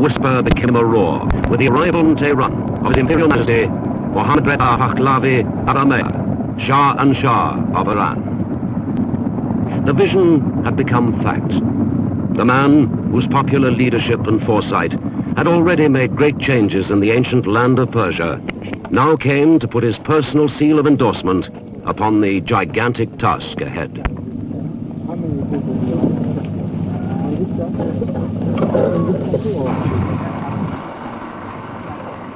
whisper became a roar with the arrival in Tehran of His Imperial Majesty Mohammad Reza Pahlavi Aryamehr, Shah and Shah of Iran. The vision had become fact. The man whose popular leadership and foresight had already made great changes in the ancient land of Persia now came to put his personal seal of endorsement upon the gigantic task ahead.